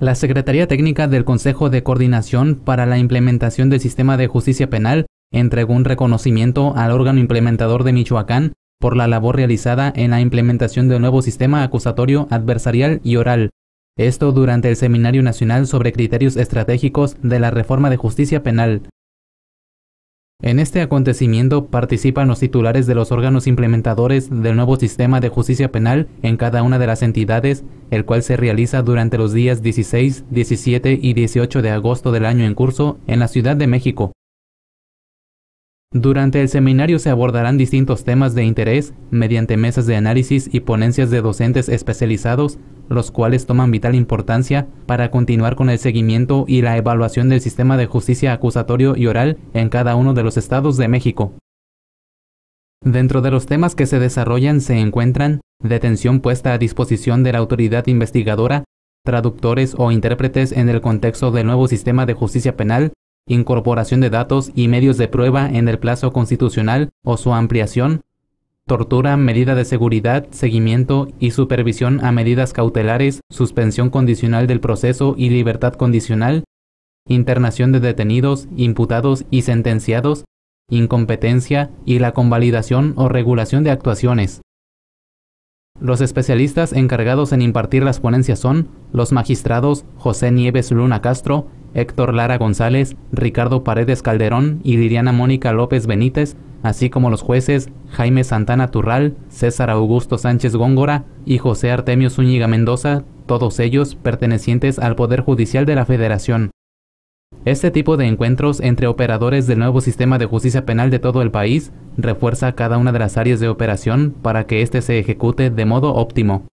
La Secretaría Técnica del Consejo de Coordinación para la Implementación del Sistema de Justicia Penal entregó un reconocimiento al órgano implementador de Michoacán por la labor realizada en la implementación del nuevo sistema acusatorio adversarial y oral. Esto durante el Seminario Nacional sobre Criterios Estratégicos de la Reforma de Justicia Penal. En este acontecimiento participan los titulares de los órganos implementadores del nuevo sistema de justicia penal en cada una de las entidades, el cual se realiza durante los días 16, 17 y 18 de agosto del año en curso en la Ciudad de México. Durante el seminario se abordarán distintos temas de interés mediante mesas de análisis y ponencias de docentes especializados, los cuales toman vital importancia para continuar con el seguimiento y la evaluación del sistema de justicia acusatorio y oral en cada uno de los estados de México. Dentro de los temas que se desarrollan se encuentran detención puesta a disposición de la autoridad investigadora, traductores o intérpretes en el contexto del nuevo sistema de justicia penal, incorporación de datos y medios de prueba en el plazo constitucional o su ampliación, tortura, medida de seguridad, seguimiento y supervisión a medidas cautelares, suspensión condicional del proceso y libertad condicional, internación de detenidos, imputados y sentenciados, incompetencia y la convalidación o regulación de actuaciones. Los especialistas encargados en impartir las ponencias son los magistrados José Nieves Luna Castro, Héctor Lara González, Ricardo Paredes Calderón y Liliana Mónica López Benítez, así como los jueces Jaime Santana Turral, César Augusto Sánchez Góngora y José Artemio Zúñiga Mendoza, todos ellos pertenecientes al Poder Judicial de la Federación. Este tipo de encuentros entre operadores del nuevo sistema de justicia penal de todo el país refuerza cada una de las áreas de operación para que éste se ejecute de modo óptimo.